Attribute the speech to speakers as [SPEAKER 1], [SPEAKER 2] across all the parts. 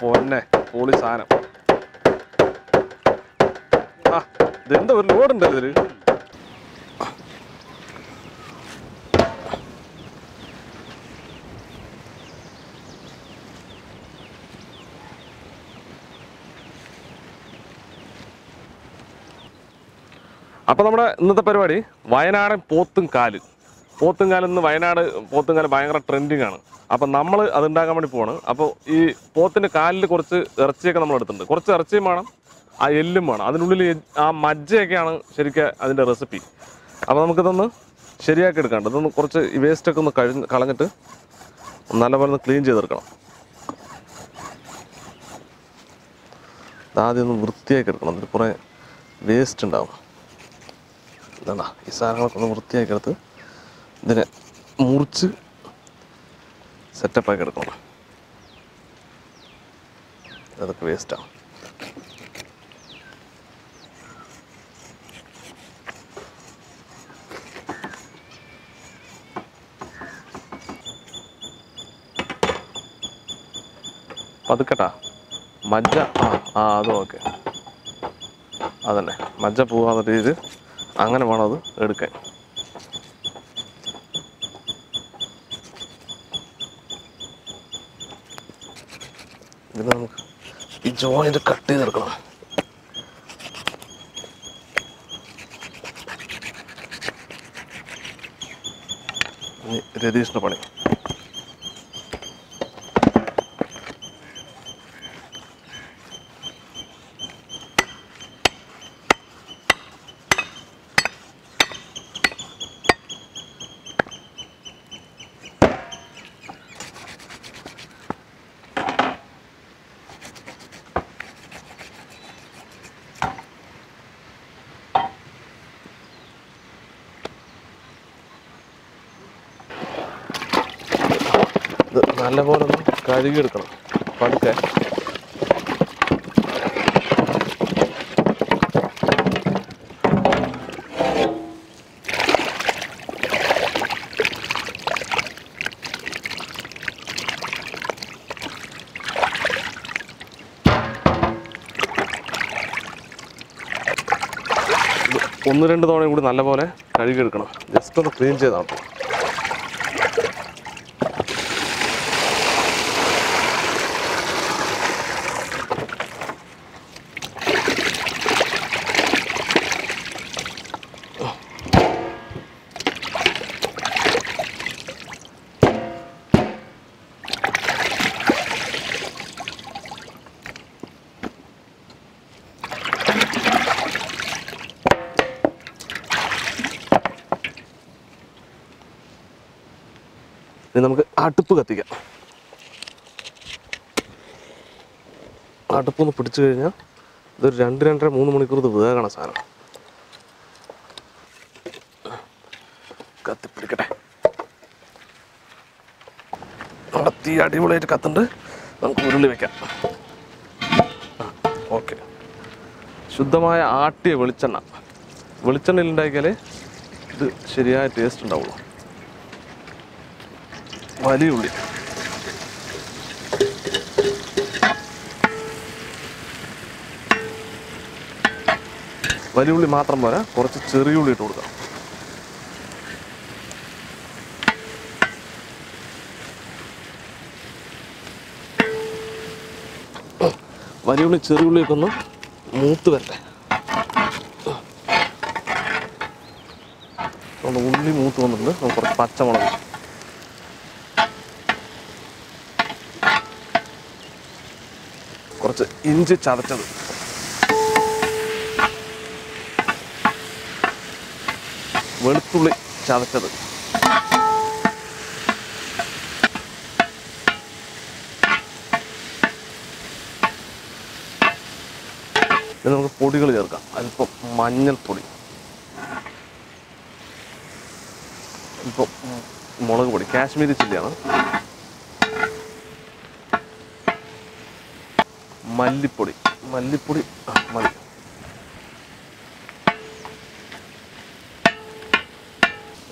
[SPEAKER 1] പൊന്നെ പൊളി സാധനം. ആ ഇതെന്താ ഒരു ലോഡ് ഉണ്ടല്ലോ ഇതിൽ? അപ്പോൾ നമ്മുടെ ഇന്നത്തെ പരിപാടി വയനാടൻ പോത്തും കാൽ. പോത്തും ഇന്ന് വയനാട് പോത്തുങ്കാലം ഭയങ്കര ട്രെൻഡിങ് ആണ്. അപ്പം നമ്മൾ അത് ഉണ്ടാക്കാൻ വേണ്ടി പോവാണ്. അപ്പോൾ ഈ പോത്തിന്റെ കാലിൽ കുറച്ച് ഇറച്ചിയൊക്കെ നമ്മൾ എടുത്തിട്ടുണ്ട്. കുറച്ച് ഇറച്ചിയും വേണം ആ എല്ലും വേണം. അതിനുള്ളിൽ ആ മജ്ജയൊക്കെയാണ് ശരിക്കും അതിന്റെ റെസിപ്പി അപ്പോൾ നമുക്കിതൊന്ന് ശരിയാക്കി എടുക്കാണ്ട്. ഇതൊന്ന് കുറച്ച് വേസ്റ്റ് വേസ്റ്റൊക്കെ ഒന്ന് കഴിഞ്ഞ് കളഞ്ഞിട്ട് നല്ലപോലെ ഒന്ന് ക്ലീൻ ചെയ്തെടുക്കണം. ആദ്യം ഒന്ന് വൃത്തിയാക്കി എടുക്കണം. അതിൽ കുറേ വേസ്റ്റ് ഉണ്ടാവും. ഈ സാധനങ്ങളൊക്കെ ഒന്ന് വൃത്തിയാക്കി എടുത്ത് ഇതിനെ മുറിച്ച് സെറ്റപ്പാക്കി എടുക്കണം അതൊക്കെ വേസ്റ്റാണ് പതുക്കട്ടാ. മജ്ജ ആ ആ അതും ഓക്കെ അതന്നെ മജ്ജ പോകാത്ത രീതിയിൽ അങ്ങനെ വേണം അത് എടുക്കാൻ. ഇത് നമുക്ക് ഈ ജോയിന്റ് കട്ട് ചെയ്തെടുക്കണം ഇനി രതീഷിന്റെ പണി. ഇത് നല്ലപോലെ ഒന്ന് കഴുകിയെടുക്കണം. പതുക്കെ. ഒന്ന് രണ്ട് തവണയും കൂടി നല്ലപോലെ കഴുകിയെടുക്കണം. ജസ്റ്റ് ഒന്ന് ക്ലീൻ ചെയ്താൽ ഇനി നമുക്ക് അടുപ്പ് കത്തിക്കാം. അടുപ്പൊന്ന് പിടിച്ചു കഴിഞ്ഞാൽ ഇതൊരു രണ്ട് രണ്ടര മൂന്ന് മണിക്കൂർ ഇത് വേഗണ സാധനം. കത്തിപ്പിടിക്കട്ടെ. നമ്മുടെ തീ അടിപൊളിയായിട്ട് കത്തുണ്ട് നമുക്ക് ഉരുളി വെക്കാം. ഓക്കെ. ശുദ്ധമായ ആട്ടിയ വെളിച്ചെണ്ണ. വെളിച്ചെണ്ണയിൽ ഉണ്ടാക്കിയാൽ ഇത് ശരിയായ ടേസ്റ്റ് ഉണ്ടാവുള്ളൂ. വലിയ ഉള്ളി വലിയ ഉള്ളി മാത്രം പോരാ കുറച്ച് ചെറിയ ഉള്ളി ഇട്ട് കൊടുക്കാം. വലിയ ഉള്ളി ചെറിയ ഒന്ന് മൂത്ത് വരട്ടെ. ഉള്ളി മൂത്ത് വന്നിട്ടുണ്ട്. നമുക്ക് കുറച്ച് പച്ചമുളക് കുറച്ച് ഇഞ്ചി ചതച്ചത്. വെളുത്തുള്ളി ചതച്ചത്. ഇനി നമുക്ക് പൊടികൾ ചേർക്കാം. അല്പം മഞ്ഞൾപ്പൊടി. ഇപ്പം മുളക് പൊടി. കാശ്മീരി ചില്ലിയാണ്. മല്ലിപ്പൊടി. മല്ലിപ്പൊടി മതി.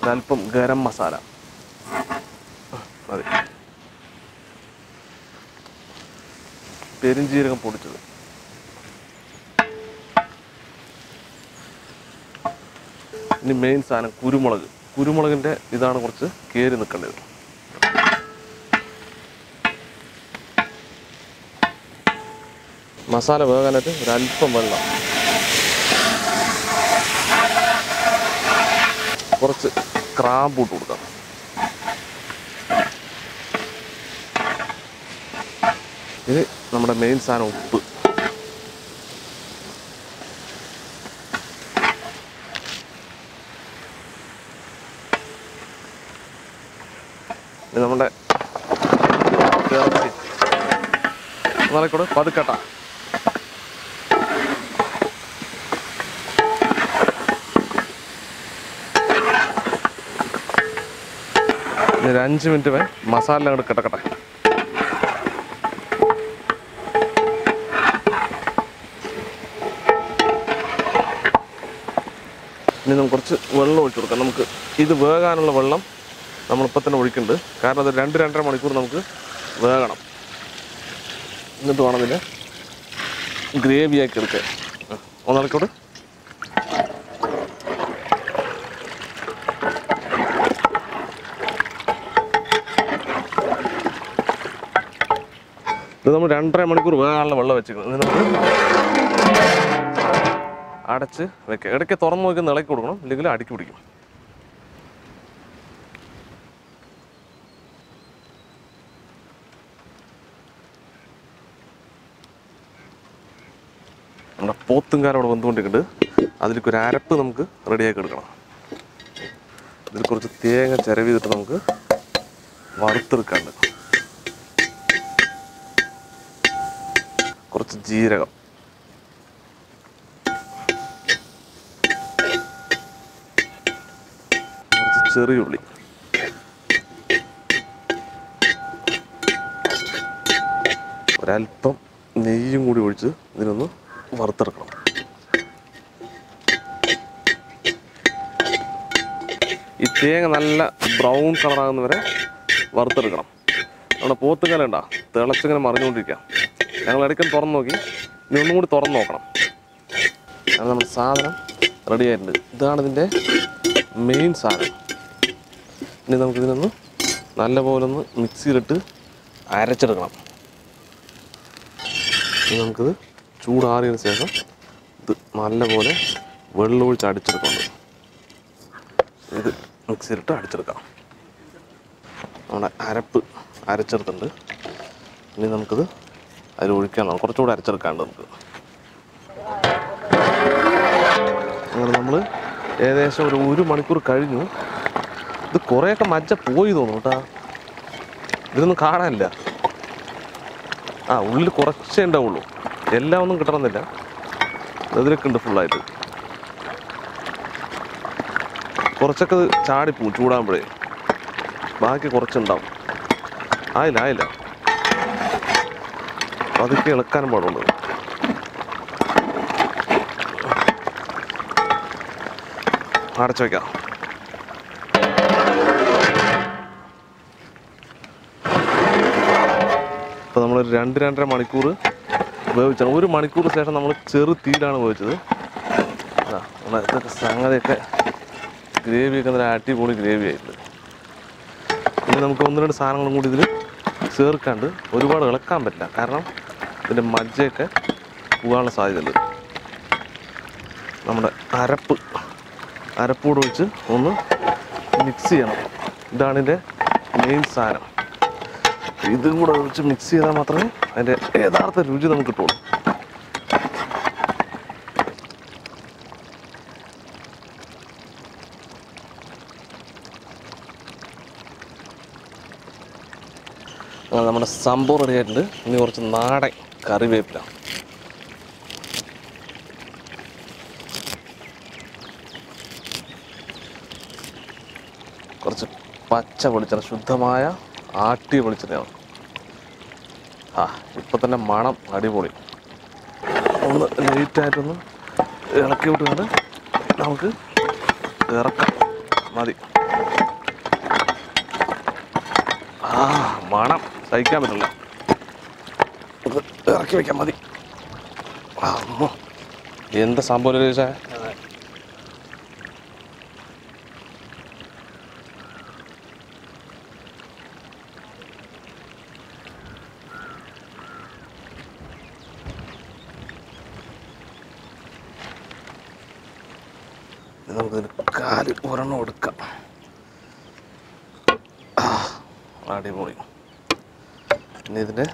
[SPEAKER 1] ഒരല്പം ഗരം മസാല. മതി. പെരിഞ്ജീരകം പൊടിച്ചത്. ഇനി മെയിൻ സാധനം കുരുമുളക്. കുരുമുളകിന്റെ ഇതാണ് കുറച്ച് കയറി നിൽക്കേണ്ടത്. മസാല വേകാനായിട്ട് ഒരല്പം വെള്ളം. കുറച്ച് ക്രാമ്പ് ഇട്ട് കൊടുക്കാം. ഇത് നമ്മുടെ മെയിൻ സാധനം ഉപ്പ്. നമ്മുടെ ഇറച്ചി. കൂടെ പതുക്കട്ട. ഒരു അഞ്ച് മിനിറ്റ് വേ മസാല അങ്ങോട്ട് കിടക്കട്ടെ. ഇനി നമുക്ക് കുറച്ച് വെള്ളം ഒഴിച്ചു കൊടുക്കാം. നമുക്ക് ഇത് വേകാനുള്ള വെള്ളം നമ്മളിപ്പോൾ തന്നെ ഒഴിക്കുന്നുണ്ട്. കാരണം അത് രണ്ട് രണ്ടര മണിക്കൂർ നമുക്ക് വേകണം. എന്നിട്ട് വേണം ഇതിനെ ഗ്രേവിയാക്കി എടുക്കുക ഒന്നിറക്കോട്ട് ഇത് നമ്മൾ രണ്ടര മണിക്കൂർ വേകാനുള്ള വെള്ളം വെച്ചിരിക്കുന്നത് ഇത് നമുക്ക് അടച്ച് വെക്കുക ഇടയ്ക്ക് തുറന്ന് നോക്കി ഇളക്കി കൊടുക്കണം. ഇല്ലെങ്കിൽ അടുക്കി പിടിക്കും. നമ്മുടെ പോത്തുംകാരം അവിടെ വന്നുകൊണ്ടിരിക്കുന്നുണ്ട്. അതിലേക്ക് ഒരു അരപ്പ് നമുക്ക് റെഡിയാക്കി എടുക്കണം. ഇതിൽ കുറച്ച് തേങ്ങ ചിരവിതിട്ട് നമുക്ക് വറുത്തെടുക്കാണ്ട്. ജീരകം. കുറച്ച് ചെറിയുള്ളി ഒരല്പം നെയ്യും കൂടി ഒഴിച്ച് ഇതിനൊന്ന് വറുത്തെടുക്കണം. ഈ തേങ്ങ നല്ല ബ്രൗൺ കളറാകുന്നവരെ വറുത്തെടുക്കണം. നമ്മുടെ പോത്തുകല ഉണ്ടാ? തിളച്ചിങ്ങനെ മറിഞ്ഞുകൊണ്ടിരിക്കാം ഞങ്ങൾ ഇടയ്ക്ക് തുറന്ന് നോക്കി. ഇനി ഒന്നും കൂടി തുറന്ന് നോക്കണം. അത് നമ്മുടെ സാധനം റെഡി ആയിട്ടുണ്ട്. ഇതാണ് ഇതിന്റെ മെയിൻ സാധനം. ഇനി നമുക്കിതിനൊന്ന് നല്ലപോലെ ഒന്ന് മിക്സിയിലിട്ട് അരച്ചെടുക്കണം. ഇനി നമുക്കിത് ചൂടാറിയതിന് ശേഷം ഇത് നല്ലപോലെ വെള്ളമൊഴിച്ച് അടിച്ചെടുക്കണം. ഇത് മിക്സിയിലിട്ട് അടിച്ചെടുക്കാം. നമ്മുടെ അരപ്പ് അരച്ചെടുത്തിട്ടുണ്ട്. ഇനി നമുക്കിത് അതിൽ ഒഴിക്കാനാണ് കുറച്ചുകൂടെ അരച്ചെടുക്കാണ്ട് നമുക്ക്. അങ്ങനെ നമ്മൾ ഏകദേശം ഒരു ഒരു മണിക്കൂർ കഴിഞ്ഞു. ഇത് കുറേയൊക്കെ മജ്ജ പോയി തോന്നുന്നു കേട്ടാ ഇതൊന്നും കാണാനില്ല. ആ ഉള്ളിൽ കുറച്ചേ ഉണ്ടാവുള്ളൂ. എല്ലാം ഒന്നും കിട്ടണമെന്നില്ല. ഇതിലൊക്കെ ഉണ്ട് ഫുള്ളായിട്ട് കുറച്ചൊക്കെ ചാടിപ്പോവും ചൂടാകുമ്പോഴേ. ബാക്കി കുറച്ചുണ്ടാവും. ആയില്ല ആയില്ല. പതുക്കെ ഇളക്കാൻ പാടുള്ളൂ. അടച്ചു വയ്ക്കാം ഇപ്പോൾ നമ്മൾ രണ്ട് രണ്ടര മണിക്കൂർ വേവിച്ചാണ് ഒരു മണിക്കൂർ ശേഷം നമ്മൾ ചെറു തീയിലാണ് വേവിച്ചത്. ഇതൊക്കെ സംഗതിയൊക്കെ ഗ്രേവിയൊക്കെ നല്ല അടിപൊളി ഗ്രേവി ആയിട്ടുണ്ട് ഇനി നമുക്ക് ഒന്ന് രണ്ട് സാധനങ്ങളും കൂടി ഇതിൽ ചേർക്കാണ്ട് ഒരുപാട് ഇളക്കാൻ പറ്റില്ല. കാരണം ഇതിന്റെ മജ്ജയൊക്കെ പോകാനുള്ള സാധ്യതയുണ്ട്. നമ്മുടെ അരപ്പ് അരപ്പൂടെ വെച്ച് ഒന്ന് മിക്സ് ചെയ്യണം. ഇതാണ് ഇതിന്റെ മെയിൻ സാധനം. ഇതും കൂടെ വെച്ച് മിക്സ് ചെയ്താൽ മാത്രമേ അതിന്റെ യഥാർത്ഥ രുചി നമുക്ക് കിട്ടുള്ളൂ. നമ്മുടെ സംഭവം റെഡി ആയിട്ടുണ്ട്. ഇനി കുറച്ച് നാടൻ കറിവേപ്പില. കുറച്ച് പച്ച വെളിച്ചെണ്ണ ശുദ്ധമായ ആട്ടിയ വെളിച്ചെണ്ണയാണ്. ആ ഇപ്പം തന്നെ മണം അടിപൊളി. ഒന്ന് ലൈറ്റായിട്ടൊന്ന് ഇളക്കി വിട്ടുകൊണ്ട് നമുക്ക് ഇറക്കാം. മതി. ആ മണം സഹിക്കാൻ പറ്റില്ല. ഇത് ഇറക്കി വെക്കാൻ മതി. എന്താ സംഭവം ചോദിച്ചാ നമുക്കിതിന് കാൽ ഒരെണ്ണം എടുക്കാം. അടിപൊളി. പിന്നെ ഇതിന്റെ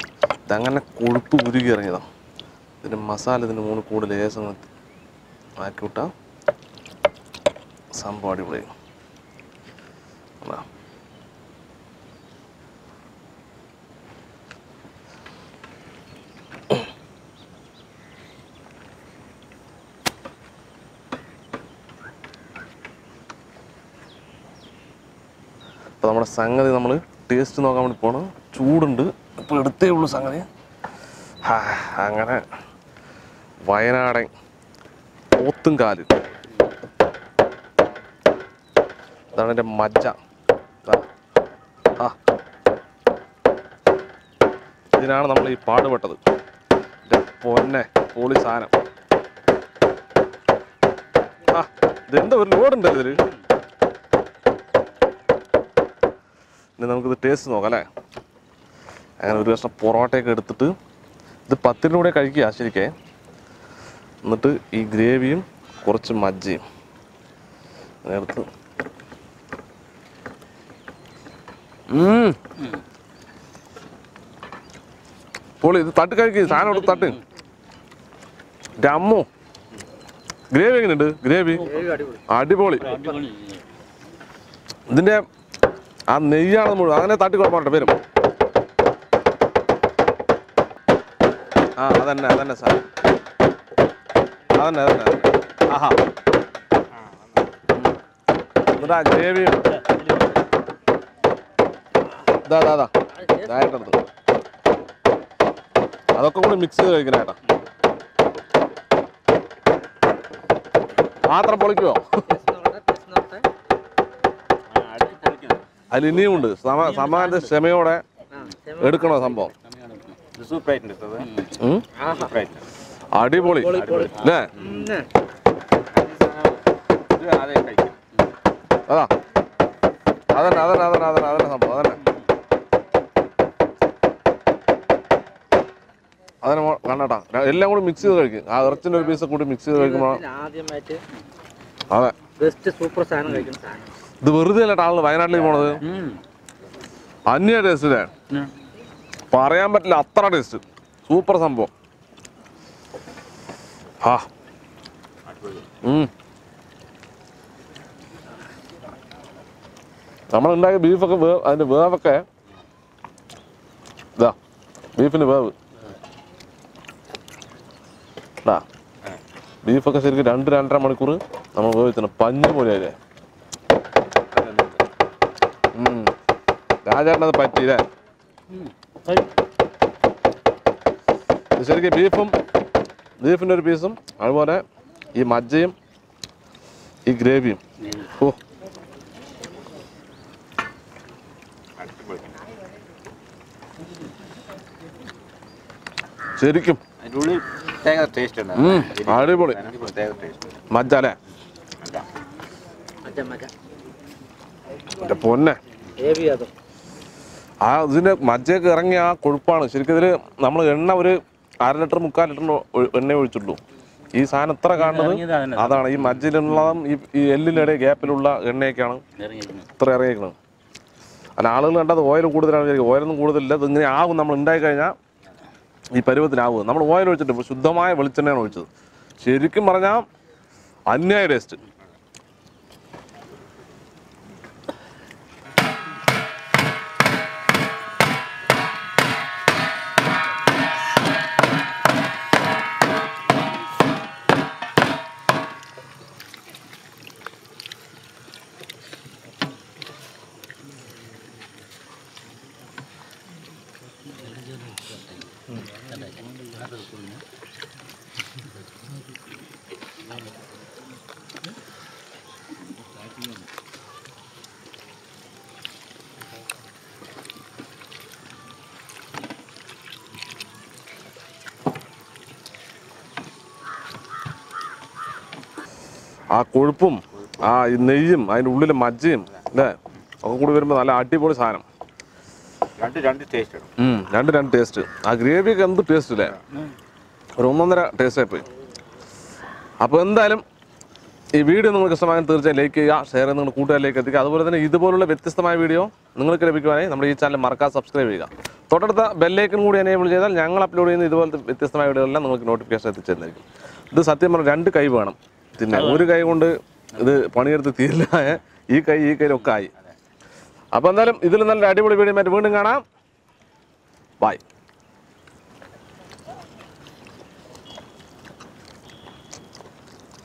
[SPEAKER 1] ഇതങ്ങനെ കൊഴുപ്പ് ഉരുകി ഇറങ്ങിയതാണ് ഇതിന് മസാല ഇതിന് മൂന്ന് കൂടുതൽ ലേസം ആക്കി വിട്ടാൽ സംഭവം അടിപൊളി അപ്പൊ അപ്പോൾ നമ്മുടെ സംഗതി നമ്മൾ ടേസ്റ്റ് നോക്കാൻ വേണ്ടി പോകണം ചൂടുണ്ട്. ഇപ്പോൾ എടുത്തേ ഉള്ളൂ സംഗതി. അങ്ങനെ വയനാടൻ പോത്തും കാൽ അതാണ് എന്റെ മജ്ജ. ആ. ഇതിനാണ് നമ്മൾ ഈ പാടുപെട്ടത്. എന്റെ പൊന്നെ പോളി സാധനം. ആ ഇതെന്താ ഒരു ലോഡുണ്ടല്ലോ ഇതിൽ ഇനി നമുക്കിത് ടേസ്റ്റ് നോക്കാം അല്ലേ? അങ്ങനെ ഒരു കഷ്ണം പൊറോട്ടയൊക്കെ എടുത്തിട്ട് ഇത് പത്തിന്റെ കൂടെ കഴിക്കുക ശരിക്കേ എന്നിട്ട് ഈ ഗ്രേവിയും കുറച്ച് മജ്ജയും. എടുത്ത്. പൊളി ഇത് തട്ട് കഴിക്കുക സാധനം എടുത്ത് തട്ട്. അമ്മോ. ഗ്രേവി എങ്ങനെയുണ്ട്? ഗ്രേവി? അടിപൊളി. ഇതിന്റെ ആ നെയ്യാണ് മുഴുവൻ അങ്ങനെ തട്ടി കുഴപ്പമില്ല വരും. ആ അതന്നെ അതന്നെ സാർ. അതന്നെ അതന്നെ. ആഹാ. എന്നിട്ട് ആ ഗ്രേവി ഇതാ ഇതാ ഇതാ. ഇതായിട്ടെടുത്ത് അതൊക്കെ കൂടി മിക്സ് ചെയ്ത് കഴിക്കണേട്ടാ മാത്രം പൊളിക്കുവോ? അതിൽ ഇനിയുമുണ്ട് സമ സമാന ക്ഷമയോടെ എടുക്കണോ സംഭവം? അടിപൊളി. അല്ലേ. അതാ. അതന്നെ അതന്നെ അതന്നെ അതന്നെ അതന്നെ സംഭവം അതന്നെ. മോ- കണ്ണട്ടാ എല്ലാം കൂടി മിക്സ് ചെയ്ത് കഴിക്കും. ആ ഇറച്ചിന്റെ ഒരു പീസ് കൂടി മിക്സ് ചെയ്ത് കഴിക്കുമ്പോൾ
[SPEAKER 2] ആദ്യമായിട്ട്
[SPEAKER 1] അതെ.
[SPEAKER 2] സൂപ്പർ സാധനം
[SPEAKER 1] ഇത് വെറുതെ അല്ല ആൾ വയനാട്ടിലേക്ക് പോണത്? അന്യ ടേസ്റ്റ്. പറയാൻ പറ്റില്ല അത്ര ടേസ്റ്റ് സൂപ്പർ സംഭവം. ആ. നമ്മളുണ്ടാക്കിയ ബീഫൊക്കെ വേ അതിന്റെ വേവൊക്കെ ഇതാ ബീഫിന് വേവ്. ഇതാ. ബീഫൊക്കെ ശരിക്കും രണ്ട് രണ്ടര മണിക്കൂർ നമ്മൾ വേവിച്ചാണ്. പഞ്ഞ് പോലെയല്ലേ. രാജേട്ടനത് പറ്റിയില്ലേ? ശരിക്കും ബീഫും ബീഫിന്റെ ഒരു പീസും അതുപോലെ ഈ മജ്ജയും ഈ ഗ്രേവിയും. ഓ. ശരിക്കും. അടിപൊളി മജ്ജ അല്ലേ? പൊന്നെ. ആ ഇതിന്റെ മജ്ജയൊക്കെ ഇറങ്ങിയ ആ കൊഴുപ്പാണ്. ശരിക്കും ഇതിൽ നമ്മൾ എണ്ണ ഒരു അര ലിറ്റർ മുക്കാൽ ലിറ്റർ എണ്ണ ഒഴിച്ചുള്ളൂ ഈ സാധനം എത്ര കാണുന്നത് അതാണ്. ഈ മജ്ജിലുള്ളതും ഈ എല്ലിലിടെ എല്ലിനിടെ ഗ്യാപ്പിലുള്ള എണ്ണയൊക്കെയാണ് ഇത്ര ഇറങ്ങിയിരിക്കുന്നത്. അല്ല ആളുകൾ കണ്ടത് ഓയിൽ കൂടുതലാണ് വിചാരിക്കും. ഓയിലൊന്നും കൂടുതലില്ല. ഇത് ഇങ്ങനെ ആകും നമ്മൾ ഉണ്ടായി കഴിഞ്ഞാൽ ഈ പരുവത്തിനാവും. നമ്മൾ ഓയിൽ ഒഴിച്ചിട്ട് ശുദ്ധമായ വെളിച്ചെണ്ണയാണ് ഒഴിച്ചത്. ശരിക്കും പറഞ്ഞാൽ അന്യായ ടേസ്റ്റ് ആ കൊഴുപ്പും ആ നെയ്യും അതിന്റെ ഉള്ളിലെ മജ്ജയും അല്ലേ? ഒക്കെ കൂടി വരുമ്പോൾ നല്ല അടിപൊളി സാധനം.
[SPEAKER 3] രണ്ട് രണ്ട് ടേസ്റ്റ്
[SPEAKER 1] രണ്ട് രണ്ട് ടേസ്റ്റ് ആ ഗ്രേവിയൊക്കെ എന്ത് ടേസ്റ്റ് അല്ലേ ഒരു ഒന്നൊന്നര ടേസ്റ്റ് ആയിപ്പോയി അപ്പോൾ എന്തായാലും ഈ വീഡിയോ നിങ്ങൾക്ക് ഇഷ്ടമായാൽ തീർച്ചയായും ലൈക്ക് ചെയ്യുക ഷെയർ ചെയ്ത് നിങ്ങൾ കൂട്ടുകാരിലേക്ക് എത്തിക്കുക. അതുപോലെ തന്നെ ഇതുപോലുള്ള വ്യത്യസ്തമായ വീഡിയോ നിങ്ങൾക്ക് ലഭിക്കുവാനായി നമ്മുടെ ഈ ചാനൽ മറക്കാതെ സബ്സ്ക്രൈബ് ചെയ്യുക. തൊട്ടടുത്ത ബെല്ലൈക്കൻ കൂടി എനേബിൾ ചെയ്താൽ ഞങ്ങൾ അപ്ലോഡ് ചെയ്യുന്ന ഇതുപോലത്തെ വ്യത്യസ്തമായ വീഡിയോ എല്ലാം നിങ്ങൾക്ക് നോട്ടിഫിക്കേഷൻ എത്തിച്ചേരുന്നതായിരിക്കും. ഇത് സത്യം പറഞ്ഞാൽ രണ്ട് കൈ വേണം. പിന്നെ ഒരു കൈ കൊണ്ട് ഇത് പണിയെടുത്ത് തീരില്ല. ഈ കൈ ഈ കൈയിലൊക്കെ ആയി. അപ്പോൾ എന്തായാലും ഇതിൽ നല്ല അടിപൊളി വീഡിയോ വീണ്ടും കാണാം. ബൈ